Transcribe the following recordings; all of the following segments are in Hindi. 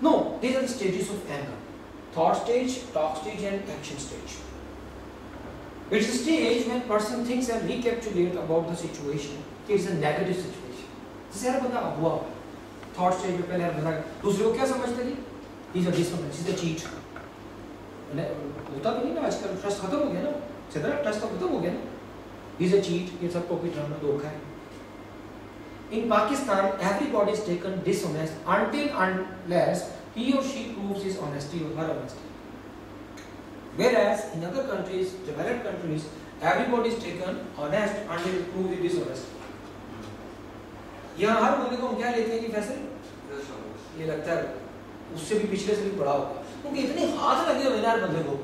No, these are the stages of anger. Thought stage, talk stage and action stage. It's a stage when person thinks and recapitulate about the situation. It's a negative situation. जैसे हर बंदा हुआ थॉट स्टेज में पहले हर बंदा दूसरे को क्या समझते थे is a dishonest is a cheat होता भी नहीं ना आजकल ट्रस्ट खत्म हो गया ना सिद्रा ट्रस्ट तो खत्म हो गया ना इज़ अ चीट ये सबको कोई ड्रामा धोखा है In Pakistan, everybody is taken dishonest until unless he or she proves his honesty or her honesty. Whereas in other countries, developed countries, everybody is taken honest until it proves it dishonest. यहाँ हर बंदे को हम क्या लेते हैं कि फैसले ये लगता है उससे भी पिछले से भी बड़ा होगा क्योंकि इतने हाथ लगे हुए ना हर बंदे को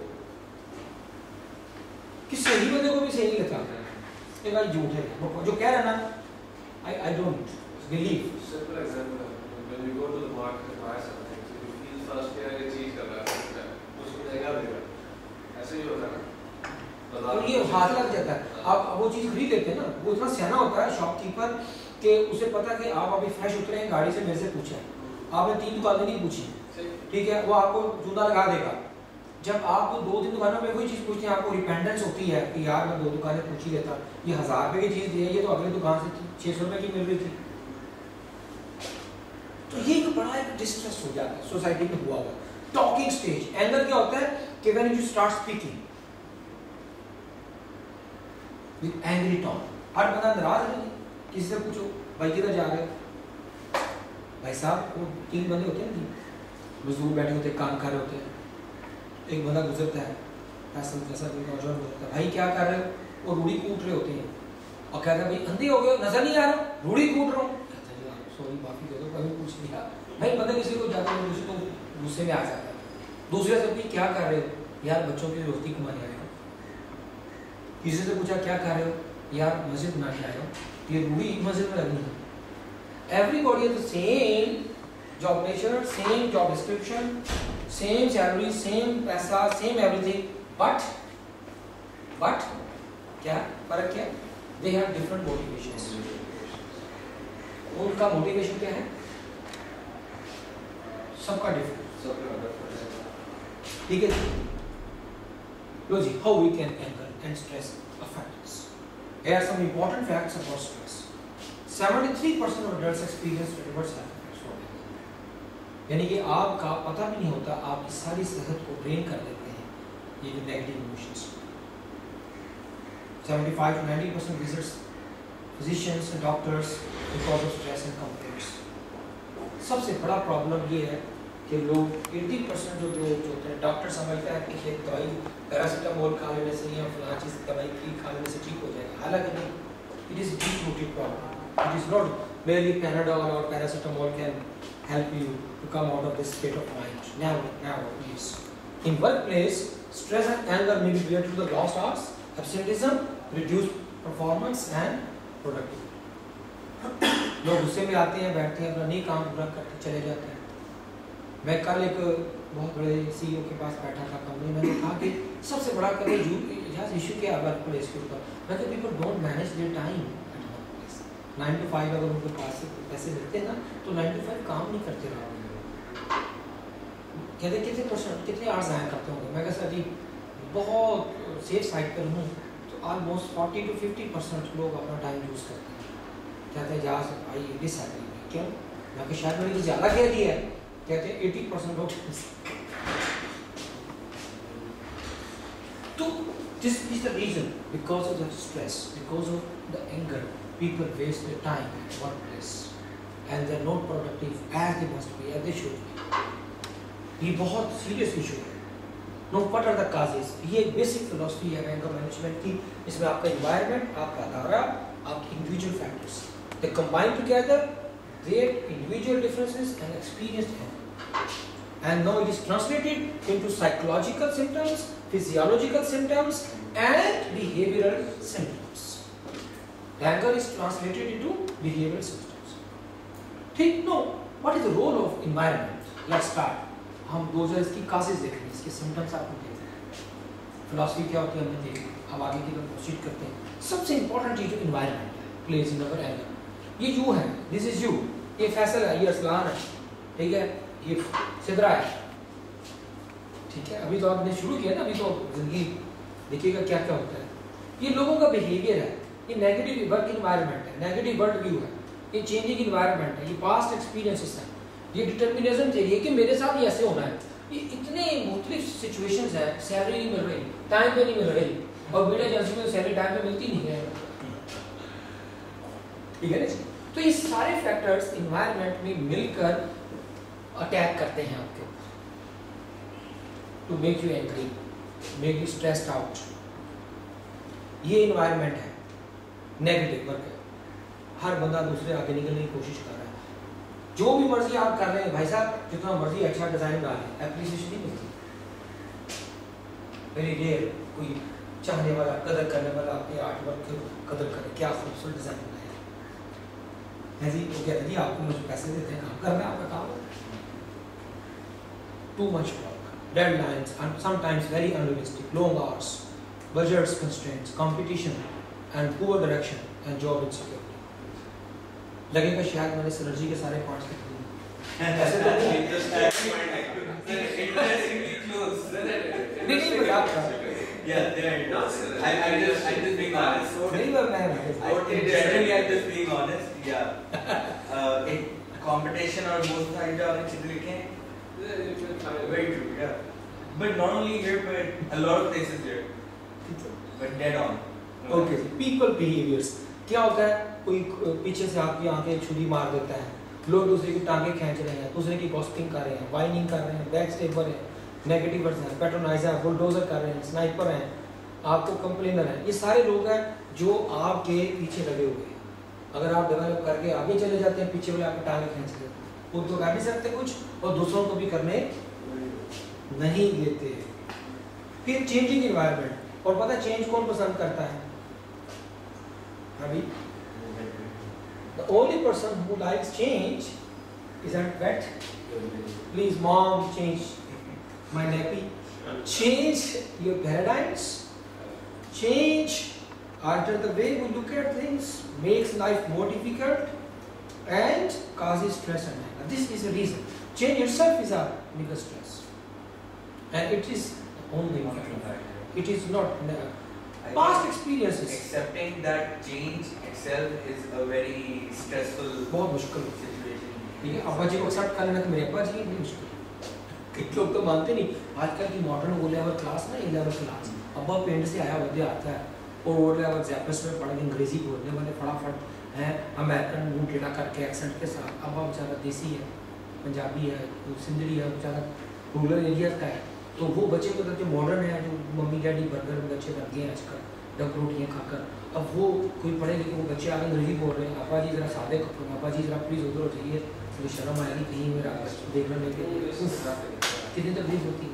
कि सही बंदे को भी सही लगता ये भाई झूठ है जो कह रहा है ना I, I don't believe. Simple example. When you go to the market and buy something, so you feel first कि ये चीज़ कर रहा है, उसको देगा देगा. ऐसे ही होता है ना. और ये हाथ लग जाता है आप वो चीज़ खरीद लेते हैं ना वो इतना सियाना होता है शॉपकीपर कि उसे पता कि आप अभी फ्रेश उतरे हैं गाड़ी से मेरे से पूछा है आपने तीन दुकानें नहीं पूछी ठीक है वो आपको जूता लगा देगा जब आप दो तीन दुकानों में कोई चीज़ पूछते हैं, आपको रिपेंडेंस होती है कि यार मैं दो दुकानें पूछ ही लेता, ये हज़ार रुपये की चीज़ दी है, ये तो अगली दुकान से छः सौ रुपये की मिल रही थी। तो ये एक बड़ा एक डिस्ट्रेस हो जाता है सोसाइटी में हुआ हुआ। टॉकिंग स्टेज एंगर क्या होता है कि when you start speaking with angry tone हर बंदा नाराज़ है, किसी से पूछो, भाई किधर जा रहे भाई साहब, वो तीन बंदे होते हैं ना, मजदूर बैठे होते हैं, काम कर रहे होते हैं। एक बंदा गुजरता है, ऐसा जैसा कोई नौजवान गुजरता है। भाई, क्या कर रहे हो? वो रूढ़ी कूट रहे होते हैं। और कहता है, भाई, अंधे हो गए नज़र नहीं आ रहा, रूढ़ी कूट रहा हूँ। सॉरी माफ़ी दे दो, कभी पूछ लिया भाई बंदा किसी को जाकर दूसरे को गुस्से में आ जाता है। दूसरे से भी क्या कर रहे हो? यार, बच्चों की रोटी कमाने आए हो। किसी से पूछा, क्या कर रहे हो? यार, मस्जिद बनाने आए हो। ये रूढ़ी मस्जिद में लगनी है। Everybody is the same job nature same job description same salary same पैसा सेम एवरीथिंग बट बट क्या फ़र्क क्या दे हैव डिफरेंट मोटिवेशंस उनका मोटिवेशन क्या है सबका डिफरेंट सबका different ठीक है लो जी how we can anger and stress affect us here are some important facts about stress 73% of adults experience adverse health effects from anger यानी कि आपका पता भी नहीं होता, आपकी सारी सेहत को ड्रेन कर देते हैं। ये जो negative emotions 75 to 90 percent visits, physicians and doctors because of stress and complaints. सबसे बड़ा प्रॉब्लम ये है कि लोग 80 परसेंट जो लोग जो होते हैं डॉक्टर समझता है कि ये दवाई पैरासीटामोल खा लेने से या फलां चीज़, दवाई की खा लेने से ठीक हो जाएगा। हालाँकि नहीं it is deep rooted problem it is not merely Panadol or paracetamol can help you to come out of this state of mind. Never, never, please. In workplace, stress and anger may be related to the lost hours, absenteeism, reduced performance and productivity. लोग गुस्से में आते हैं बैठते हैं अपना नहीं काम पूरा करके चले जाते हैं मैं कल एक बहुत बड़े सीईओ के पास बैठा था कंपनी मैंने कहा कि सबसे बड़ा कभी यू इशू क्या है वर्क प्लेस के ऊपर मैं people don't manage their time nine to five अगर उनके पास पैसे मिलते हैं ना तो नाइन टू फाइव काम नहीं करते रहोगे कहते कितने परसेंट कितने आवर्स आया करते होंगे? मैं कहता, जी, बहुत सेफ़ साइड पर हूँ। तो almost forty to fifty percent लोग अपना टाइम यूज़ करते हैं। कहते हैं जहाँ से भाई डिसएग्री क्यों? मैं कि शायद मैंने ज़्यादा कह दिया है। कहते हैं एटी परसेंट लोग तो this is the reason, because of the stress, because of the anger people waste their time at workplace and they're not productive as they must be as they should be ये बहुत सीरियस इशू है no what are the causes ये एक बेसिक फिलोसफी है एंगर मैनेजमेंट की इसमें आपका इन्वायरमेंट आपका अदारा आपके individual factors they combine together their individual differences and experienced anger. And now it is translated into psychological symptoms, physiological symptoms, and behavioral symptoms. Anger is translated into behavioral symptoms. ठीक? No what is the role of environment? Let's start. हम दो जो इसकी काजेज देख रहे हैं, इसके सिम्टम्स आपको देख फिलोसफी क्या होती है, हमने देखी अब आगे की तरफ़ प्रोसीड करते हैं। सबसे इंपॉर्टेंट चीज़ इन्वायरमेंट है प्लेस इन अवर एंगर ये यू है. दिस इज़ यू ये फैसल है, ये असलान है। ठीक है? ये सिदरा है। ठीक है? अभी तो आपने शुरू किया ना, अभी तो ज़िंदगी देखिएगा क्या क्या होता है। ये लोगों का बिहेवियर है। ये नेगेटिव वर्क इन्वायरमेंट है नेगेटिव वर्ल्ड व्यू है ये चेंजिंग इन्वायरमेंट है, ये पास्ट एक्सपीरियंसेस है। ये डिटर्मिनिज्म चाहिए कि मेरे साथ ये ऐसे होना है। ये इतने मुख्तलिफ़ सिचुएशंस है सैलरी नहीं मिल रही टाइम पे नहीं मिल रही, और बीड़ा एजेंसी में सैलरी टाइम पे मिलती नहीं है। ठीक है ना तो ये सारे फैक्टर्स इन्वायरमेंट में मिलकर अटैक करते हैं आपके to make you angry make you stressed out ये इन्वायरमेंट है। नेगेटिव वर्क है। हर बंदा दूसरे आगे निकलने की कोशिश कर रहा है। जो भी मर्ज़ी आप कर रहे हैं भाई साहब जितना मर्ज़ी अच्छा डिज़ाइन डालें एप्रिसिएशन नहीं मिलती। वेरी रेयर कोई चाहने वाला कदर करने वाला आपके आर्ट वर्क की कदर करे क्या खूबसूरत डिज़ाइन बनाया है। जी वो कहते जी आपको मुझे पैसे देते हैं काम करना आपका काम too much work, deadlines, and sometimes very unrealistic, long hours, budgets constraints, competition, and poor direction and job insecurity. लगेगा शायद मैंने सिनर्जी के सारे पार्ट्स लिख दिए ऐसे तो नहीं. नहीं मज़ाक हूँ। Yeah, they're interesting. I, I just, I just being honest. नहीं मैं मैं I, generally, I'm just being honest. Yeah. Uh, एक competition और most सारी जो आपने चित्र लिखे हैं, very true. Yeah. But not only here, but a lot of places here. But dead on. Okay people behaviours क्या होता है? कोई पीछे से आपकी आँखें छुरी मार देता है। लोग दूसरे की टांगे खींच रहे हैं, दूसरे की कॉस्टिंग कर रहे हैं वाइनिंग कर रहे हैं बैक स्टेपर है नेगेटिव हैं पेट्रोनाइजर है बुलडोजर कर रहे हैं स्नाइपर हैं, आपको कंप्लेनर हैं। ये सारे लोग हैं जो आपके पीछे लगे हुए हैं। अगर आप डेवलप करके आगे चले जाते हैं, पीछे वाले आपके टांगे खींच लेते हैं। खुद तो कर नहीं सकते कुछ और दूसरों को भी करने नहीं देते। फिर चेंजिंग इन्वायरमेंट और पता चेंज कौन पसंद करता है? अभी the only person who likes change is that vet. Please mom change my nappy. Change your paradigms. Change alter the way we look at things makes life more difficult and causes stress and anger. This is the reason. Change itself is a bigger stress. And it is only one. It is not uh, past experiences. Accepting that change itself is a very stressful बहुत मुश्किल situation. ठीक है अब्बा जी को एक्सेप्ट कर लेना कि मेरे अब्बा जी बड़ी मुश्किल। कई लोग तो मानते नहीं आजकल की मॉडर्न वो लेवल क्लास ना लेवल क्लास अब्बा पिंड से आया बंदे आता है। और वो लेवल जैपस में पढ़ के अंग्रेज़ी बोलने वाले फटाफट हैं अमेरिकन मुँह टेढ़ा करके एक्सेंट के साथ। अब्बा बेचारा देसी है पंजाबी है सिंधड़ी है बेचारा रूरल एरिया का है। तो वो बच्चे को जो मॉडर्न है जो मम्मी डैडी बर्गर बच्चे करते हैं आजकल डब रोटियाँ खाकर। अब वो कोई पढ़े लिखे वो बच्चे आगे अंग्रेज़ी बोल रहे हैं आपा जी जरा सादे कपड़ों में आपा जी जरा प्लीज़ उधर हो जाइए थोड़ी शर्म आएगी कहीं मेरा देखना लेके कितनी तकलीफ़ होती?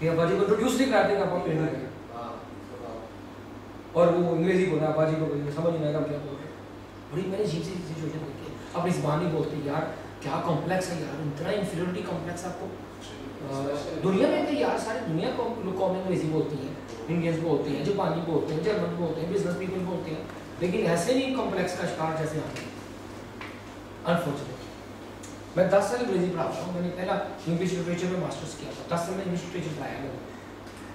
है आपा जी को इंट्रोड्यूस नहीं करते आपा पेड़ में और वो अंग्रेज़ी बोल रहा है आपा जी को समझ नहीं आएगा क्या बोल रहे हैं? बड़ी मैंने अजीब सी सिचुएशन देखी है। अपनी जबान नहीं बोलती यार क्या कॉम्प्लेक्स है यार इतना इन्फीरियोरिटी कॉम्प्लेक्स आपको? दुनिया में तो यार सारी दुनिया को लोग कौन अंग्रेज़ी बोलती हैं इंडियंस बोलते हैं जापानी बोलते हैं जर्मन बोलते हैं बिज़नेस पीपल बोलते हैं, लेकिन ऐसे नहीं कॉम्प्लेक्स का शिकार जैसे हम अनफॉर्चुनेट मैं दस साल अंग्रेज़ी पढ़ाता हूँ, मैंने पहला इंग्लिश लिटरेचर में मास्टर्स किया था। दस साल में इंग्लिश लिटरेचर पढ़ाया मैंने।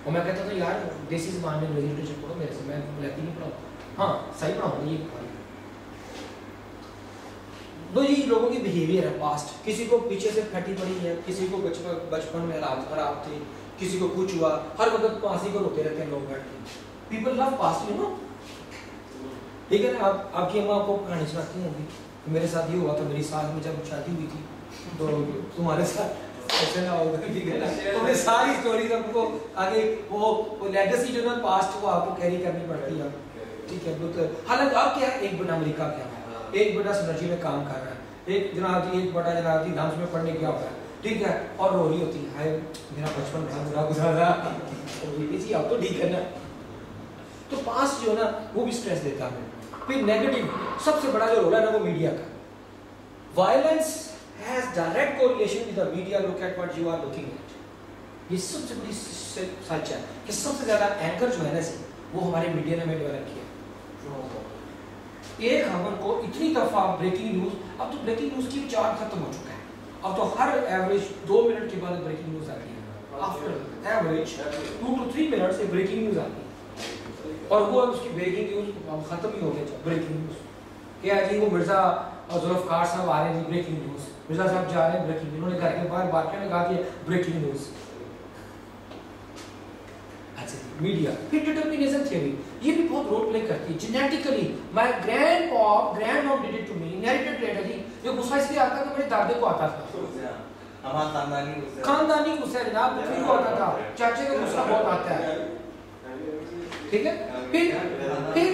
और मैं कहता था, यार देसी जबान में अंग्रेज़ी लिटरेचर पढ़ो मेरे से, मैं लैती नहीं पढ़ाऊँ हाँ सही पढ़ाऊँगा, ये दो ये लोगों की बिहेवियर है पास्ट किसी को पीछे से फटी पड़ी है, किसी को बचपन बचपन में हालात खराब थे, किसी को कुछ हुआ, हर वक्त पास को रोते रहते हैं लोग बैठ people love past you know ठीक है ना आप आपकी अम्मा आपको कहानी सुनाती होंगी मेरे साथ ये हुआ था, मेरी सास में जब शादी हुई थी तो तुम्हारे साथ ऐसे ना होगा, ठीक है ना? तो मैं सारी स्टोरीज आपको आगे वो वो लेगेसी जो ना पास्ट वो आपको कैरी करनी पड़ती है। ठीक है तो हालाँकि अब क्या एक बड़ा अमेरिका क्या है। एक बड़ा सिनर्जी में काम कर रहा है। एक जनाब जी, एक बड़ा जनाब जी डांस में पढ़ने गया हुआ है। ठीक है? और रो रही होती है। मेरा बचपन बड़ा बुरा गुजरा जी, अब तो ठीक है ना। तो पास जो ना, वो भी स्ट्रेस देता है। फिर नेगेटिव सबसे बड़ा जो रोल है ना, वो मीडिया का। Violence has direct correlation with the media look at what you are looking at ये सबसे बड़ी सच है कि सबसे ज़्यादा एंकर जो है ना, वो हमारे मीडिया ने हमें डेवलप किया। एक खबर को इतनी दफ़ा ब्रेकिंग न्यूज़ अब तो ब्रेकिंग न्यूज़ की चार्ज खत्म हो चुका है। अब तो हर एवरेज दो मिनट के बाद ब्रेकिंग न्यूज़ आती है। After average two two three minute से ब्रेकिंग न्यूज़ आती है। और वो उसकी ब्रेकिंग न्यूज़ खत्म ही हो गया ब्रेकिंग न्यूज़ क्या जी वो मिर्ज़ा और जुल्फकार साहब आ रहे हैं ब्रेकिंग न्यूज़ मिर्ज़ा साहब जा रहे हैं ब्रेकिंग उन्होंने घर के बाहर बार क्या लगा दिया ब्रेकिंग न्यूज़ अच्छा मीडिया फिर डिटर्मिनेशन थ्योरी ये भी बहुत रोल प्ले करती है. Genetically my grand pop grand mom did it to me inherited trait ये गुस्सा इसलिए आता है कि मेरे दादे को आता था। हमारा खानदानी गुस्सा खानदानी गुस्सा जनाब पृथ्वी को आता था। चाचे का गुस्सा बहुत आता है। ठीक है? फिर फिर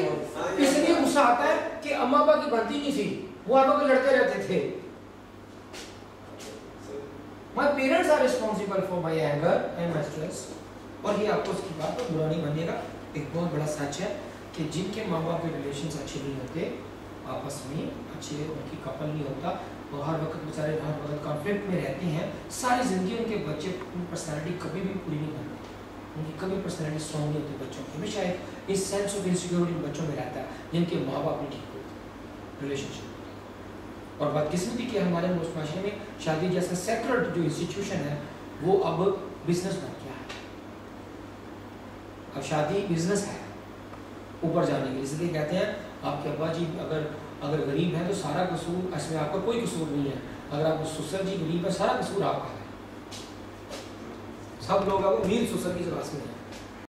इसलिए गुस्सा आता है कि अम्मा अब्बा की बनती नहीं थी। वो आपस में लड़ते रहते थे। My parents are responsible for my anger and my stress और ये आपको उसकी बात पर बुरा नहीं मानिएगा। एक बहुत बड़ा सच है कि जिनके माँ बाप के रिलेशन अच्छे नहीं होते, आपस में अच्छे, उनकी कपल नहीं होता वो हर वक्त बेचारे हर वक्त कॉन्फ्लिक्ट में रहते हैं, सारी ज़िंदगी उनके बच्चे अपनी पर्सनैलिटी कभी भी पूरी नहीं करते उनकी कभी पर्सनैलिटी स्ट्रॉन्ग नहीं होती बच्चों की। हमेशा एक, इस सेंस ऑफ़ इनसिक्योरिटी बच्चों में रहता है, जिनके माँ बाप नहीं ठीक होते रिलेशनशिप और बदकिस्मती कि हमारे मुल्क माशरे में? शादी जैसा सेक्रेट जो इंस्टीट्यूशन है, वो अब बिज़नेस बन गया है। अब शादी बिज़नेस है, ऊपर जाने के लिए। इसलिए कहते हैं, आपके अब्बा जी, अगर अगर गरीब है तो सारा कसूर इसमें आपका कोई कसूर नहीं है। अगर आप सुसर जी गरीब है, सारा कसूर आपका है। सब लोग अब अमीर सुसर की तलाश में हैं।